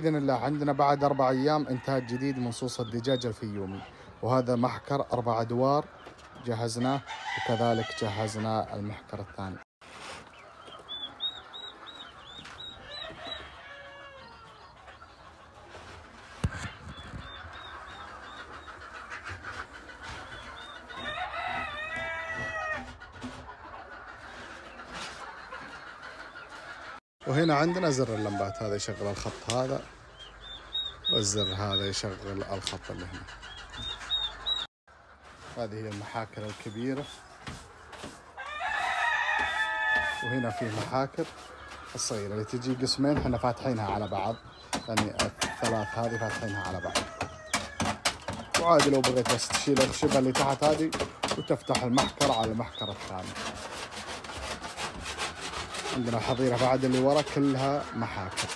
باذن الله عندنا بعد أربع أيام إنتاج جديد من صوص الدجاج الفيومي. وهذا محكر أربع أدوار جهزناه وكذلك جهزنا المحكر الثاني. وهنا عندنا زر اللمبات هذا يشغل الخط هذا والزر هذا يشغل الخط اللي هنا. هذه هي المحاكر الكبيرة. وهنا في محاكر الصغيرة اللي تجي قسمين إحنا فاتحينها على بعض. يعني الثلاث هذه فاتحينها على بعض. وعادي لو بغيت بس تشيل الخشبة اللي تحت هذه وتفتح المحكر على المحكر الثاني عندنا الحظيرة بعد اللي ورا كلها محاكر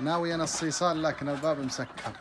ناوي أنا الصيصان لكن الباب مسكر.